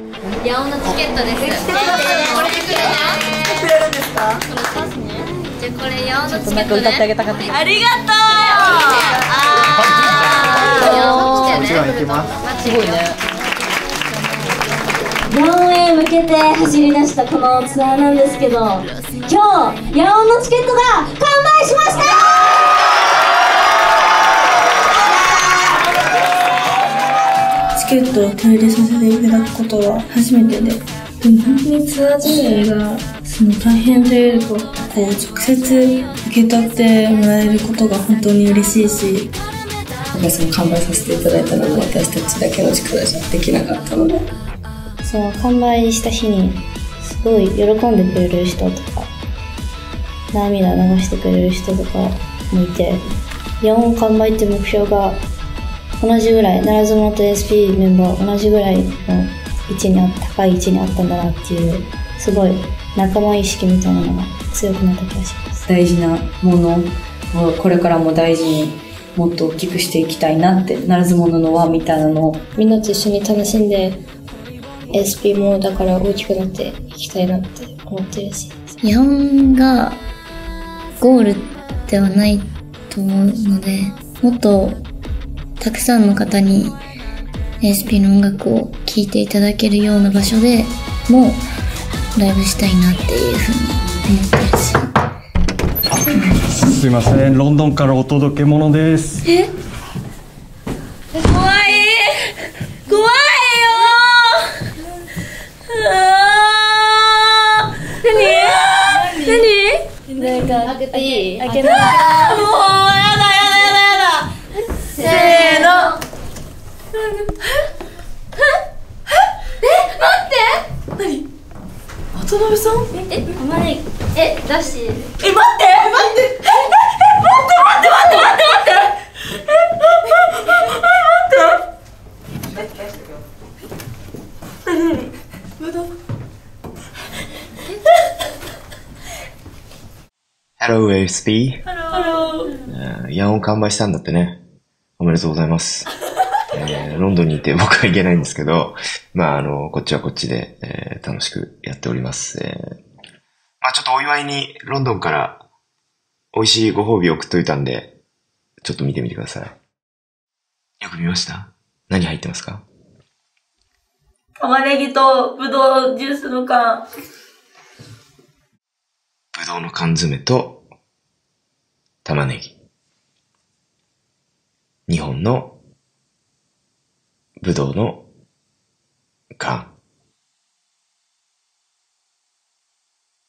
ヤオのチケットです。これでくれくれるんですかじゃあこれヤオのチケットなんか歌ってあ。げたかったありがとうヤオ来てもちろん行き。ますすごいねランウェイ向けて走り出したこのツアーなんですけど今日ヤオのチケットが完売しましたチケットを手売りさせていただくことは初めてで、でも本当にツアー自体がその大変というか、こう直接受け取ってもらえることが本当に嬉しいし、なんかその完売させていただいたのも私たちだけの力じゃできなかったので、その完売した日にすごい喜んでくれる人とか、涙流してくれる人とかもいて、4完売って目標が同じぐらい、奈良園と SP メンバー同じぐらいの位置にあ高い位置にあったんだなっていう、すごい仲間意識みたいなのが強くなった気がします。大事なものをこれからも大事にもっと大きくしていきたいなって、ならず者の輪みたいなのをみんなと一緒に楽しんで SP もだから大きくなっていきたいなって思ってるしヤオンがゴールではないと思うので、もっとたくさんの方に ASP の音楽を聴いていただけるような場所でもライブしたいなっていうふうに思ってるし。すいません、ロンドンからお届け物です。怖い！怖いよ！何？何？誰か開けていい？開けあーもうやだやだやだやだせーのえ待って何渡辺さんええ、あまり、え、出して。え、待って待ってえ、え、え、待って待って待って待ってえ、え、え、待って何何ぶどう Hello ASP。ハローえーヤンを完売したんだってね。おめでとうございます。えーロンドンにいて僕は行けないんですけど、まああの、こっちはこっちで、えー楽しくやっております。えーまあちょっとお祝いにロンドンから美味しいご褒美送っといたんで、ちょっと見てみてください。よく見ました？何入ってますか？玉ねぎとぶどうジュースの缶。ぶどうの缶詰と、玉ねぎ。2本の、ぶどうの缶。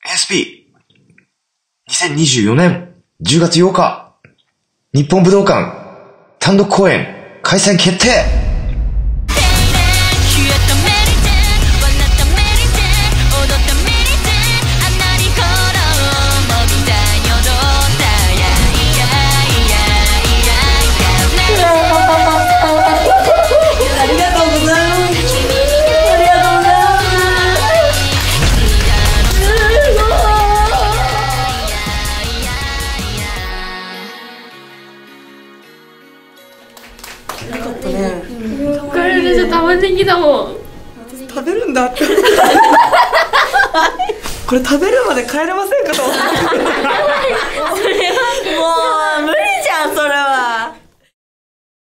ASP!2024 年10月8日、日本武道館単独公演開催決定これでじゃ玉ねぎだもん食べるんだ。ってこれ食べるまで帰れませんかと思って。れはもう無理